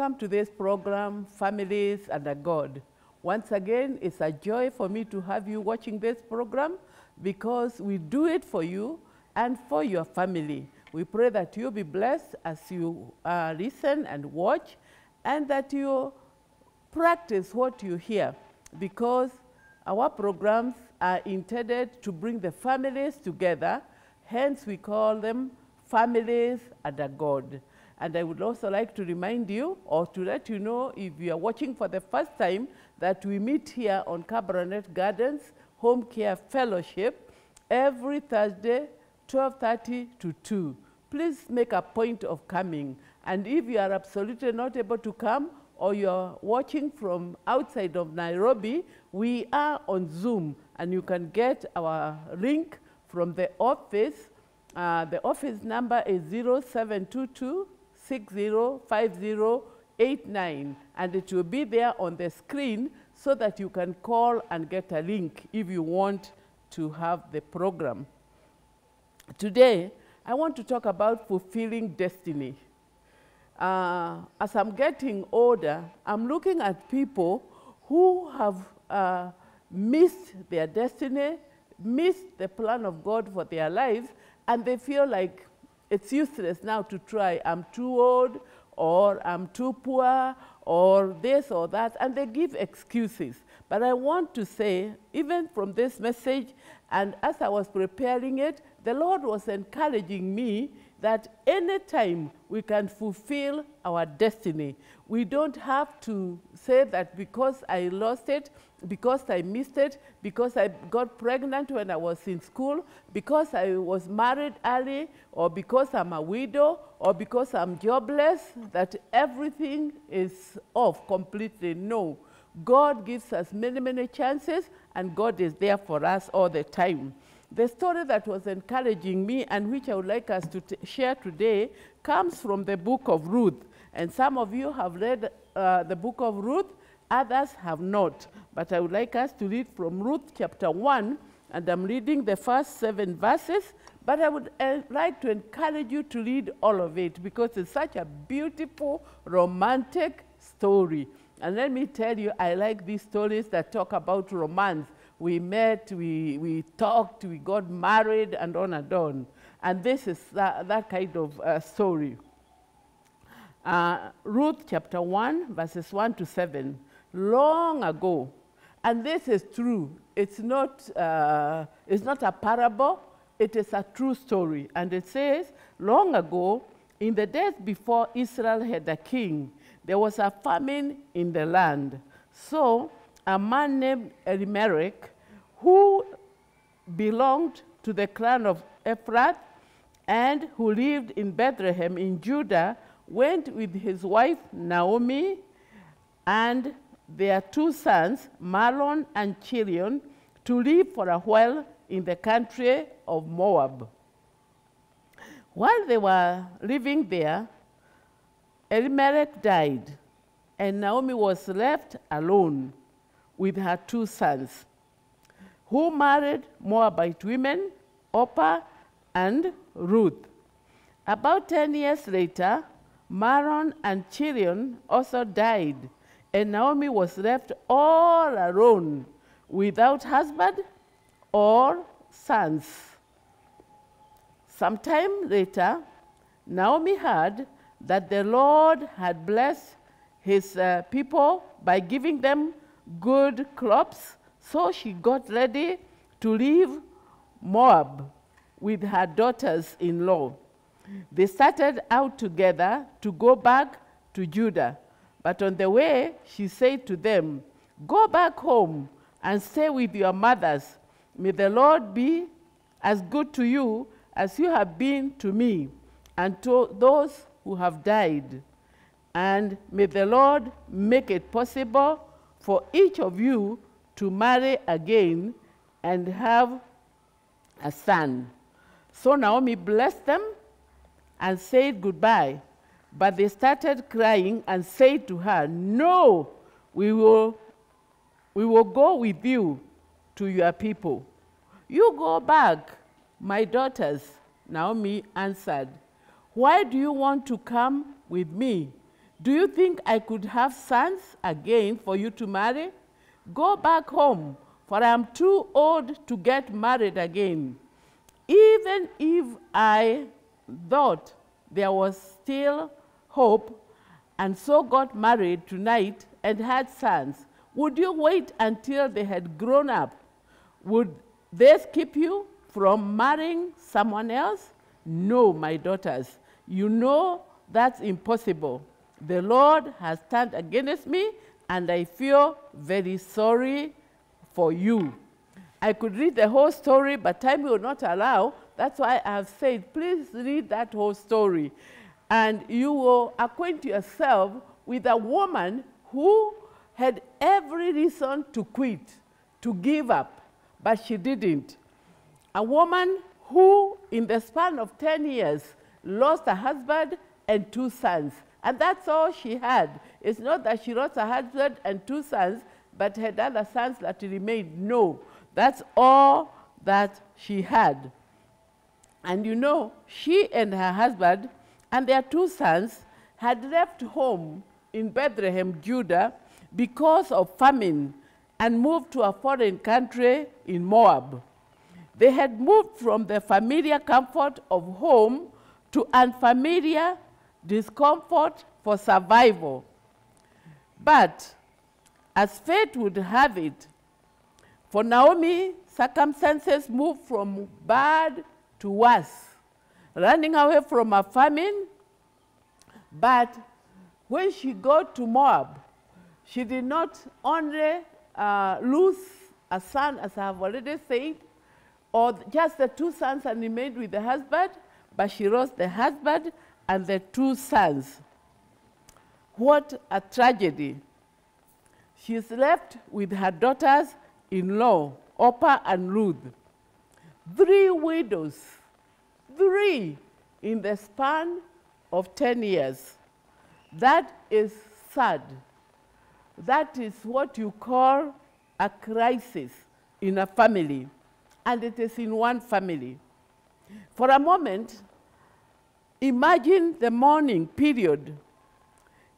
Welcome to this program, Families Under God. Once again, it's a joy for me to have you watching this program because we do it for you and for your family. We pray that you be blessed as you uh, listen and watch and that you practice what you hear because our programs are intended to bring the families together. Hence, we call them Families Under God. And I would also like to remind you or to let you know if you are watching for the first time that we meet here on Kabarnet Gardens Home Care Fellowship every Thursday, 12.30 to 2. Please make a point of coming. And if you are absolutely not able to come or you're watching from outside of Nairobi, we are on Zoom and you can get our link from the office. Uh, the office number is 0722 605089 and it will be there on the screen so that you can call and get a link if you want to have the program. Today, I want to talk about fulfilling destiny. Uh, as I'm getting older, I'm looking at people who have uh, missed their destiny, missed the plan of God for their lives, and they feel like it's useless now to try. I'm too old, or I'm too poor, or this or that, and they give excuses. But I want to say, even from this message, and as I was preparing it, the Lord was encouraging me that anytime we can fulfill our destiny, we don't have to say that because I lost it, because I missed it, because I got pregnant when I was in school, because I was married early, or because I'm a widow, or because I'm jobless, that everything is off completely. No. God gives us many, many chances, and God is there for us all the time. The story that was encouraging me and which I would like us to share today comes from the book of Ruth. And some of you have read uh, the book of Ruth, others have not. But I would like us to read from Ruth chapter 1, and I'm reading the first seven verses. But I would uh, like to encourage you to read all of it because it's such a beautiful, romantic story. And let me tell you, I like these stories that talk about romance. We met, we, we talked, we got married, and on and on. And this is that, that kind of uh, story. Uh, Ruth chapter 1, verses 1 to 7. Long ago, and this is true, it's not, uh, it's not a parable, it is a true story. And it says, Long ago, in the days before Israel had a king, there was a famine in the land. So a man named Elimelech, who belonged to the clan of Ephrath and who lived in Bethlehem in Judah, went with his wife Naomi and their two sons, Mahlon and Chilion, to live for a while in the country of Moab. While they were living there, Elimelech died, and Naomi was left alone with her two sons, who married Moabite women, Orpah and Ruth. About 10 years later, Maron and Chilion also died, and Naomi was left all alone without husband or sons. Sometime later, Naomi heard that the Lord had blessed his uh, people by giving them good crops, so she got ready to leave Moab with her daughters in law. They started out together to go back to Judah. But on the way, she said to them, Go back home and stay with your mothers. May the Lord be as good to you as you have been to me and to those who have died. And may the Lord make it possible for each of you to marry again and have a son. So Naomi blessed them and said goodbye. But they started crying and said to her, No, we will, we will go with you to your people. You go back, my daughters. Naomi answered, Why do you want to come with me? Do you think I could have sons again for you to marry? Go back home, for I am too old to get married again. Even if I thought there was still hope and so got married tonight and had sons, would you wait until they had grown up? Would this keep you from marrying someone else? No, my daughters. You know that's impossible. The Lord has turned against me, and I feel very sorry for you. I could read the whole story, but time will not allow. That's why I have said, please read that whole story. And you will acquaint yourself with a woman who had every reason to quit, to give up, but she didn't. A woman who, in the span of 10 years, lost a husband and two sons. And that's all she had. It's not that she lost her husband and two sons, but had other sons that remained. No, that's all that she had. And you know, she and her husband and their two sons had left home in Bethlehem, Judah, because of famine and moved to a foreign country in Moab. They had moved from the familiar comfort of home to unfamiliar discomfort for survival. But as fate would have it, for Naomi, circumstances moved from bad to worse, running away from a famine. But when she got to Moab, she did not only uh, lose a son, as I have already said, or just the two sons and remained with the husband, but she lost the husband and the two sons. What a tragedy. She's left with her daughters in law, Oprah and Ruth. Three widows, three in the span of 10 years. That is sad. That is what you call a crisis in a family, and it is in one family. For a moment, imagine the mourning period.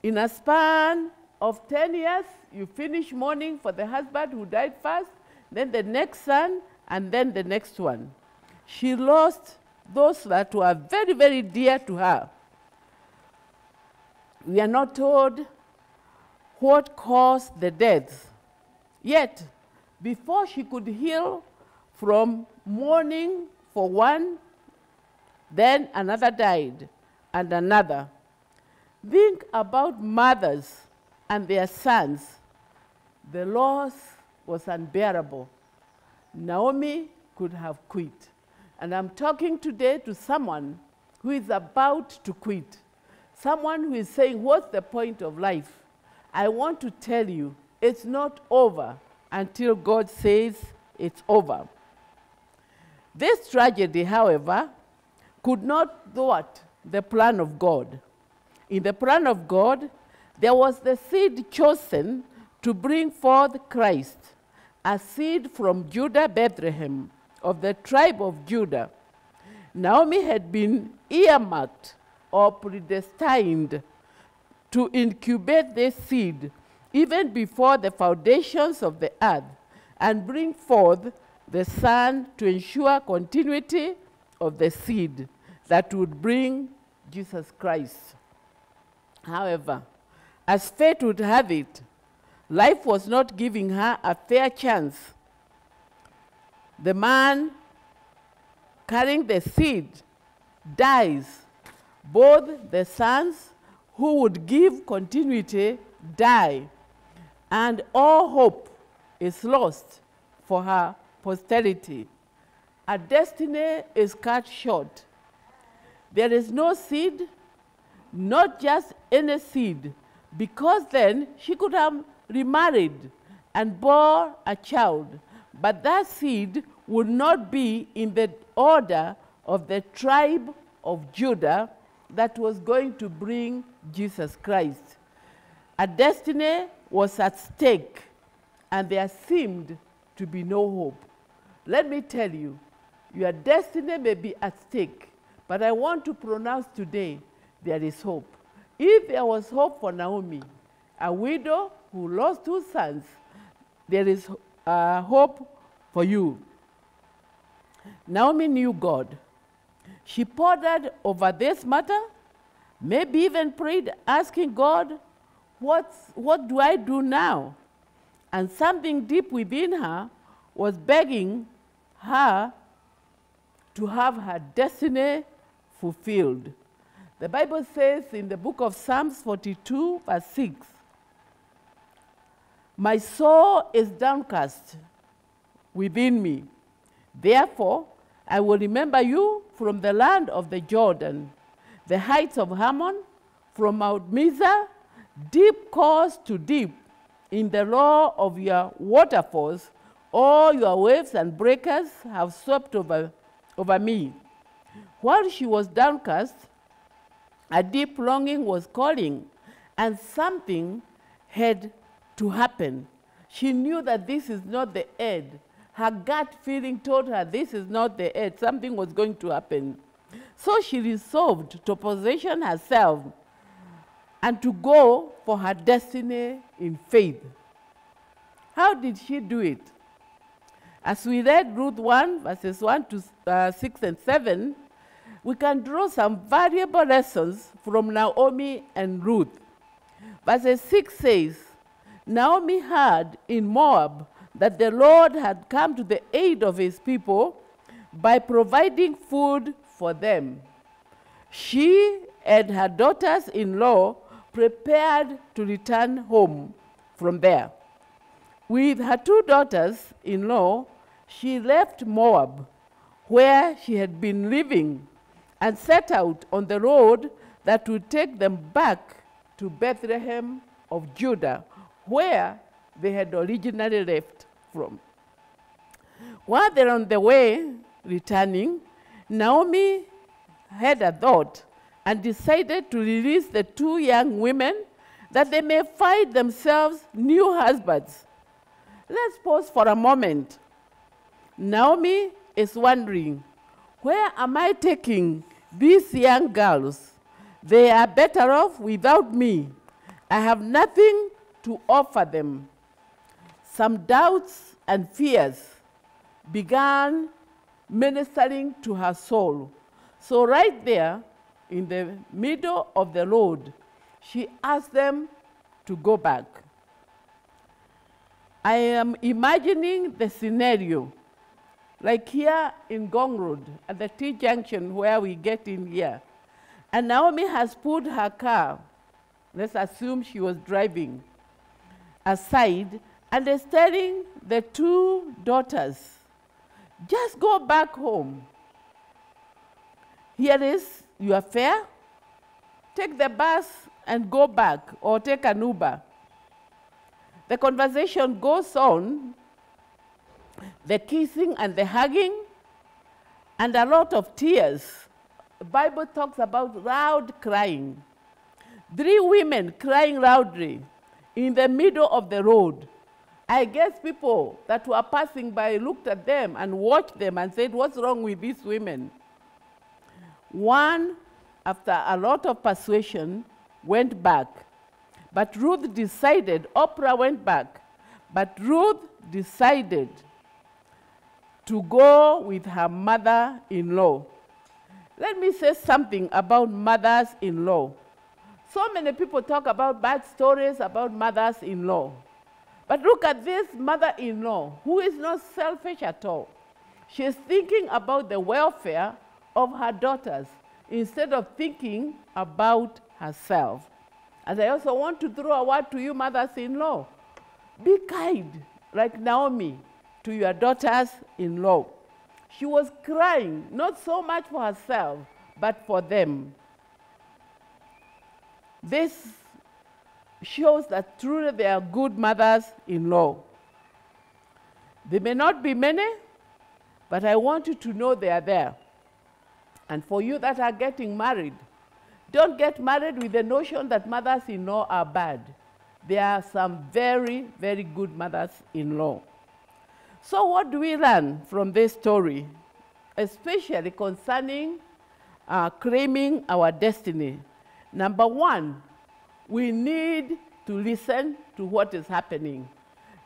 In a span of 10 years, you finish mourning for the husband who died first, then the next son, and then the next one. She lost those that were very, very dear to her. We are not told what caused the death. Yet, before she could heal from mourning for one, then another died, and another. Think about mothers and their sons. The loss was unbearable. Naomi could have quit. And I'm talking today to someone who is about to quit. Someone who is saying, What's the point of life? I want to tell you, it's not over until God says it's over. This tragedy, however, could not thwart the plan of God. In the plan of God, there was the seed chosen to bring forth Christ, a seed from Judah, Bethlehem, of the tribe of Judah. Naomi had been earmarked or predestined to incubate this seed even before the foundations of the earth and bring forth the son to ensure continuity of the seed that would bring Jesus Christ. However, as fate would have it, life was not giving her a fair chance. The man carrying the seed dies. Both the sons who would give continuity die, and all hope is lost for her posterity. Her destiny is cut short. There is no seed, not just any seed, because then she could have remarried and bore a child, but that seed would not be in the order of the tribe of Judah, that was going to bring Jesus Christ. A destiny was at stake, and there seemed to be no hope. Let me tell you, your destiny may be at stake, but I want to pronounce today there is hope. If there was hope for Naomi, a widow who lost two sons, there is uh, hope for you. Naomi knew God. She pondered over this matter, maybe even prayed, asking God, What's, What do I do now? And something deep within her was begging her to have her destiny fulfilled. The Bible says in the book of Psalms 42, verse 6 My soul is downcast within me. Therefore, I will remember you from the land of the Jordan, the heights of Hermon, from Mount Mizar, deep calls to deep, in the roar of your waterfalls, all your waves and breakers have swept over, over me. While she was downcast, a deep longing was calling, and something had to happen. She knew that this is not the end. Her gut feeling told her this is not the end. Something was going to happen. So she resolved to position herself and to go for her destiny in faith. How did she do it? As we read Ruth 1, verses 1 to uh, 6 and 7, we can draw some valuable lessons from Naomi and Ruth. Verse 6 says, Naomi heard in Moab that the Lord had come to the aid of his people by providing food for them. She and her daughters in law prepared to return home from there. With her two daughters in law, she left Moab, where she had been living, and set out on the road that would take them back to Bethlehem of Judah, where they had originally left from. While they're on the way returning, Naomi had a thought and decided to release the two young women that they may find themselves new husbands. Let's pause for a moment. Naomi is wondering, where am I taking these young girls? They are better off without me. I have nothing to offer them. Some doubts and fears began ministering to her soul. So, right there in the middle of the road, she asked them to go back. I am imagining the scenario, like here in Ngong Road at the T junction where we get in here. And Naomi has put her car, let's assume she was driving, aside and is telling the two daughters, just go back home. Here is your fare. Take the bus and go back, or take an Uber. The conversation goes on, the kissing and the hugging, and a lot of tears. The Bible talks about loud crying. Three women crying loudly in the middle of the road. I guess people that were passing by looked at them and watched them and said, What's wrong with these women? One, after a lot of persuasion, went back. But Ruth decided, Oprah went back, but Ruth decided to go with her mother in law. Let me say something about mothers in law. So many people talk about bad stories about mothers in law. But look at this mother in law who is not selfish at all. She is thinking about the welfare of her daughters instead of thinking about herself. And I also want to throw a word to you, mothers in law. Be kind, like Naomi, to your daughters in law. She was crying, not so much for herself, but for them. This shows that truly they are good mothers in law. They may not be many, but I want you to know they are there. And for you that are getting married, Don't get married with the notion that mothers in law are bad. There are some very, very good mothers in law. So, what do we learn from this story, especially concerning uh, claiming our destiny? Number one, we need to listen to what is happening.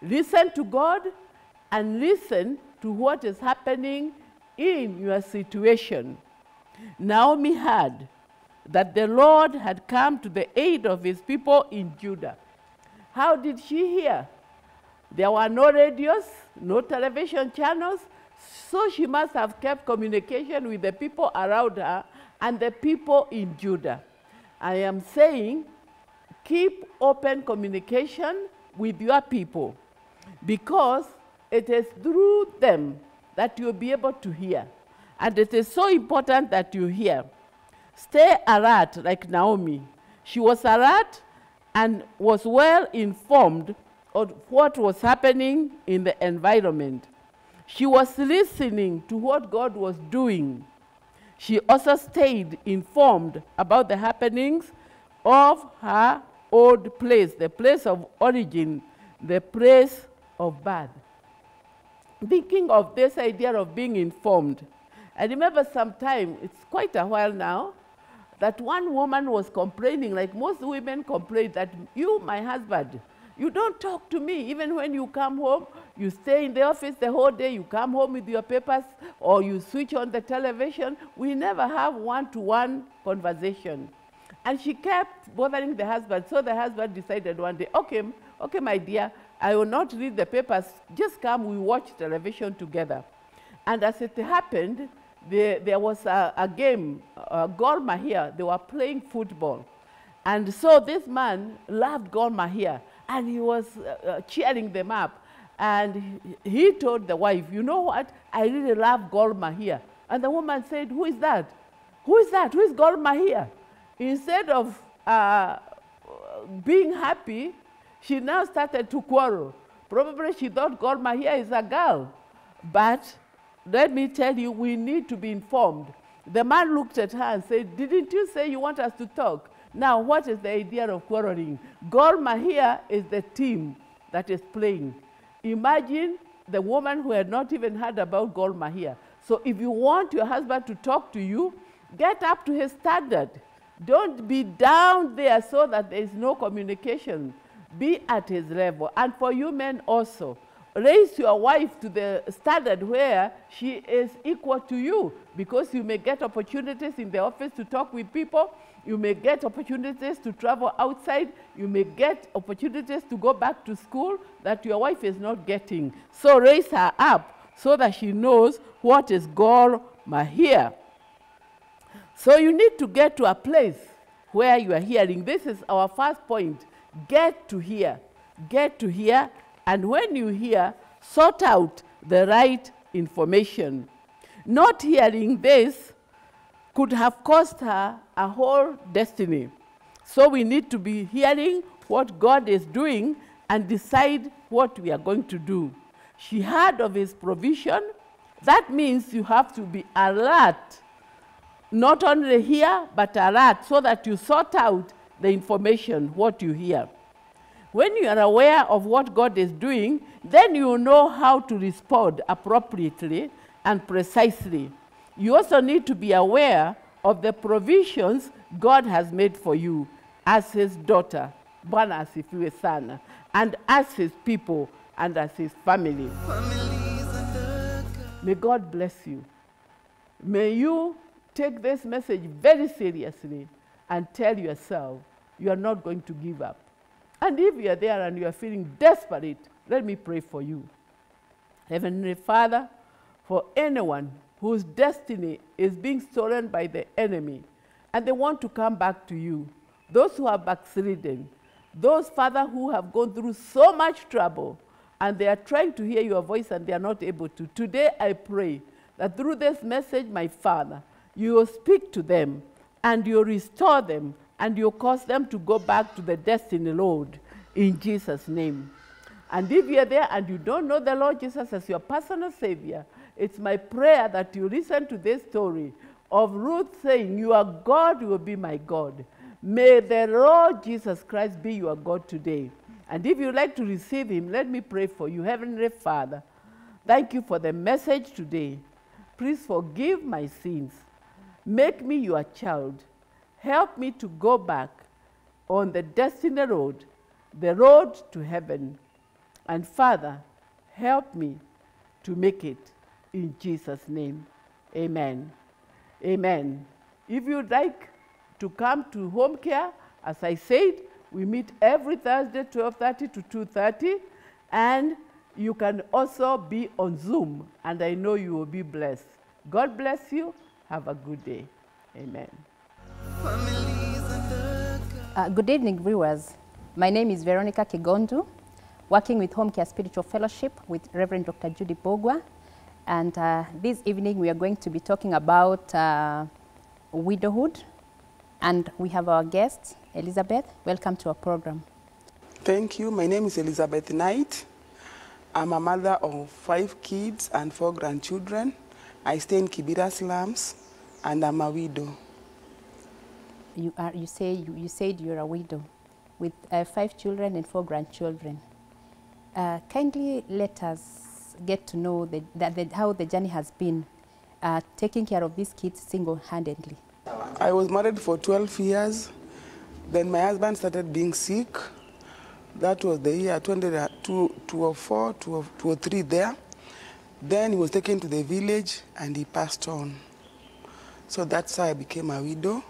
Listen to God and listen to what is happening in your situation. Naomi heard that the Lord had come to the aid of his people in Judah. How did she hear? There were no radios, no television channels, so she must have kept communication with the people around her and the people in Judah. I am saying keep open communication with your people because it is through them that you'll be able to hear. And it is so important that you hear. Stay alert, like Naomi. She was alert and was well informed what was happening in the environment. She was listening to what God was doing. She also stayed informed about the happenings of her old place, the place of origin, the place of birth. Thinking of this idea of being informed, I remember sometime, it's quite a while now, that one woman was complaining, like most women complain, that you, my husband, you don't talk to me. Even when you come home, you stay in the office the whole day, you come home with your papers, or you switch on the television. We never have one to one conversation. And she kept bothering the husband. So the husband decided one day, okay, okay, my dear, I will not read the papers. Just come, we watch television together. And as it happened, there, there was a, a game, uh, Gor Mahia. They were playing football. And so this man loved Gor Mahia, and he was uh, uh, cheering them up. And he, told the wife, You know what? I really love Gor Mahia. And the woman said, Who is that? Who is that? Who is Gor Mahia? Instead of uh, being happy, she now started to quarrel. Probably she thought Gor Mahia is a girl. But let me tell you, we need to be informed. The man looked at her and said, Didn't you say you want us to talk? Now, what is the idea of quarreling? Gor Mahia is the team that is playing. Imagine the woman who had not even heard about Gor Mahia. So, if you want your husband to talk to you, get up to his standard. Don't be down there so that there is no communication. Be at his level. And for you men also, raise your wife to the standard where she is equal to you because you may get opportunities in the office to talk with people. You may get opportunities to travel outside. You may get opportunities to go back to school that your wife is not getting. So raise her up so that she knows what is Gor Mahia. So you need to get to a place where you are hearing. This is our first point. Get to hear. Get to hear. And when you hear, sort out the right information. Not hearing this could have cost her a whole destiny. So we need to be hearing what God is doing and decide what we are going to do. She heard of his provision. That means you have to be alert not only hear but alert so that you sort out the information what you hear when you are aware of what god is doing then you know how to respond appropriately and precisely you also need to be aware of the provisions god has made for you as his daughter bwana asifiwe sana and as his people and as his family. May God bless you. May you take this message very seriously and tell yourself you are not going to give up. And if you are there and you are feeling desperate, let me pray for you. Heavenly Father, for anyone whose destiny is being stolen by the enemy and they want to come back to you, those who are backslidden, those, Father, who have gone through so much trouble and they are trying to hear your voice and they are not able to. Today I pray that through this message, my Father, you will speak to them and you will restore them and you cause them to go back to the destiny, Lord, in Jesus' name. And if you're there and you don't know the Lord Jesus as your personal Savior, it's my prayer that you listen to this story of Ruth saying, Your God will be my God. May the Lord Jesus Christ be your God today. And if you'd like to receive him, let me pray for you. Heavenly Father, thank you for the message today. Please forgive my sins. Make me your child. Help me to go back on the destiny road, the road to heaven. And Father, help me to make it in Jesus' name. Amen. Amen. If you'd like to come to home care, as I said, we meet every Thursday, 12:30 to 2:30, and you can also be on Zoom, and I know you will be blessed. God bless you. Have a good day. Amen. Uh, good evening, viewers. My name is Veronica Kigondu, working with Home Care Spiritual Fellowship with Reverend Dr. Judy Mbugua. And uh, this evening we are going to be talking about uh, widowhood. And we have our guest, Elizabeth. Welcome to our program. Thank you. My name is Elizabeth Knight. I'm a mother of five kids and four grandchildren. I stay in Kibera slums and I'm a widow. You, are, you, say, you, you said you're a widow with uh, five children and four grandchildren. Uh, kindly let us get to know the, that the, how the journey has been uh, taking care of these kids single-handedly. I was married for 12 years. Then my husband started being sick. That was the year 20, 2004, 2003 there. Then he was taken to the village and he passed on. So that's how I became a widow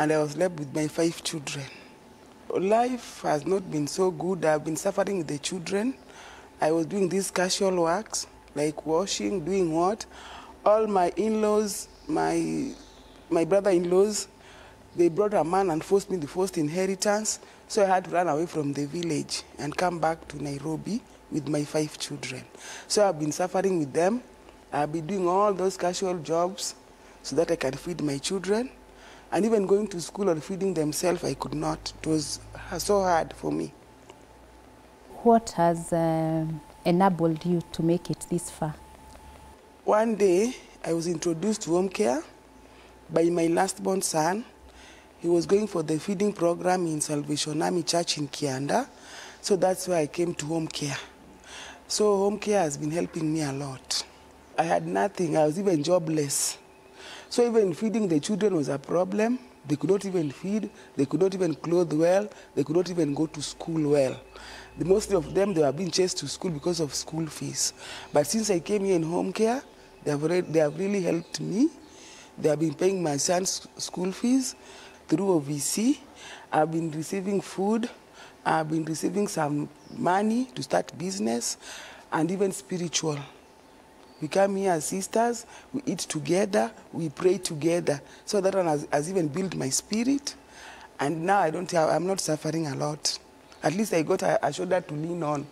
and I was left with my five children. Life has not been so good. I've been suffering with the children. I was doing these casual works like washing, doing what. All my in-laws, my my brother-in-laws, they brought a man and forced me the first inheritance. So I had to run away from the village and come back to Nairobi with my five children. So I've been suffering with them. I've been doing all those casual jobs so that I can feed my children. And even going to school or feeding themselves, I could not. It was so hard for me. What has um, enabled you to make it this far? One day, I was introduced to home care by my last born son. He was going for the feeding program in Salvation Army Church in Kianda. So that's why I came to home care. So home care has been helping me a lot. I had nothing, I was even jobless. So even feeding the children was a problem. They could not even feed, they could not even clothe well, they could not even go to school well. The most of them, they were being chased to school because of school fees. But since I came here in home care, they have, re- they have really helped me. They have been paying my son's school fees through OVC. I've been receiving food. I've been receiving some money to start business and even spiritual. We come here as sisters, we eat together, we pray together. So that one has, has even built my spirit. And now I don't I'm not suffering a lot. At least I got a, a shoulder to lean on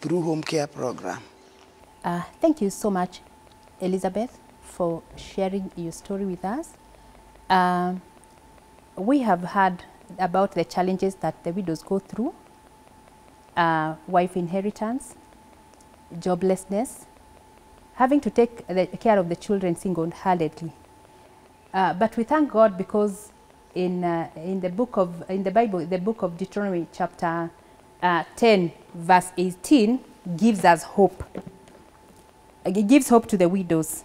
through home care program. Uh, thank you so much, Elizabeth, for sharing your story with us. Um, we have heard about the challenges that the widows go through, uh, wife inheritance, joblessness, having to take the care of the children single-handedly. Uh, but we thank God because in, uh, in the book of, in the Bible, the book of Deuteronomy chapter uh, 10 verse 18 gives us hope. It gives hope to the widows.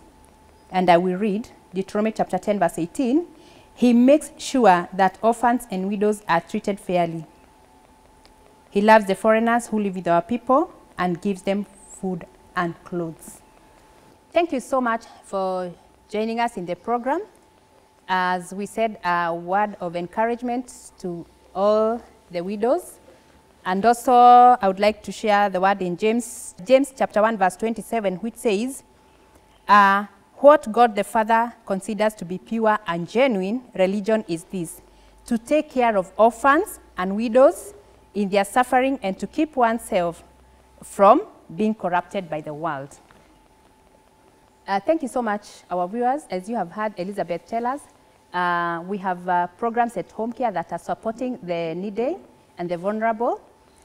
And I will read Deuteronomy chapter 10 verse 18. He makes sure that orphans and widows are treated fairly. He loves the foreigners who live with our people and gives them food and clothes. Thank you so much for joining us in the program. As we said, a word of encouragement to all the widows. And also, I would like to share the word in James, James chapter 1, verse 27, which says, uh, What God the Father considers to be pure and genuine religion is this to take care of orphans and widows in their suffering and to keep oneself from being corrupted by the world. Uh, thank you so much, our viewers. As you have heard Elizabeth tell us, uh, we have uh, programs at home care that are supporting the needy and the vulnerable.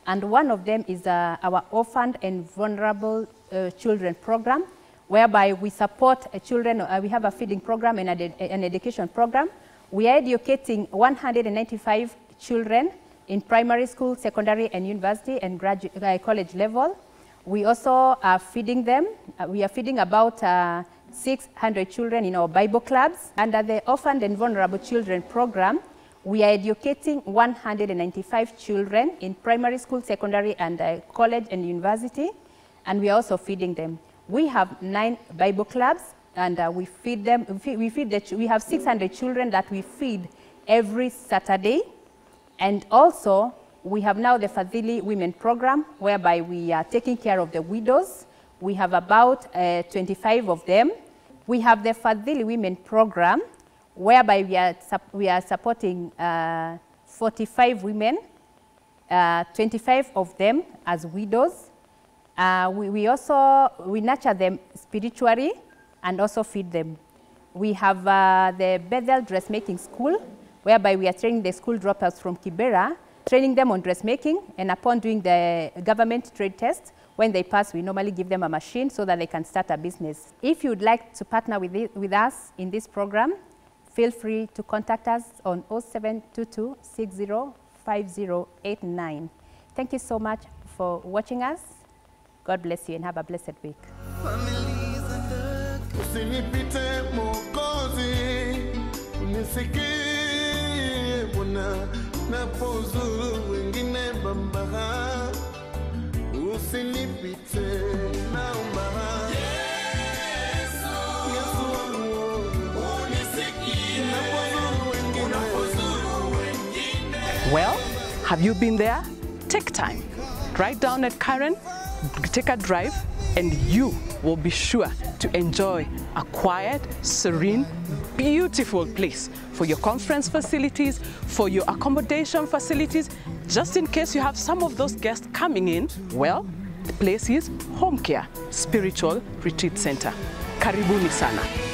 And one of them is uh, our orphaned and vulnerable uh, children program, whereby we support uh, children. We have a feeding program and an, education program. We are educating 195 children in primary school, secondary, and university and college level. We also are feeding them. Uh, we are feeding about uh, 600 children in our Bible clubs. Under the Orphaned and Vulnerable Children program, we are educating 195 children in primary school, secondary, and uh, college and university, and we are also feeding them. We have nine Bible clubs, and uh, we feed them. We feed, the. We have 600 children that we feed every Saturday, and also we have now the Fadhili Women Program, whereby we are taking care of the widows. We have about uh, 25 of them. We have the Fadhili Women Program, whereby we are, we are supporting uh, 45 women, uh, 25 of them as widows. Uh, we, we also we nurture them spiritually and also feed them. We have uh, the Bethel Dressmaking School, whereby we are training the school dropouts from Kibera, training them on dressmaking, and upon doing the government trade test, when they pass, we normally give them a machine so that they can start a business. If you'd like to partner with, it, with us in this program, feel free to contact us on 0722 605089. Thank you so much for watching us. God bless you and have a blessed week. Usinipite unisikie have you been there? Take time. Right down at Karen, take a drive, and you will be sure to enjoy a quiet, serene, beautiful place for your conference facilities, for your accommodation facilities. Just in case you have some of those guests coming in, well, the place is Home Care Spiritual Retreat Center. Karibuni sana.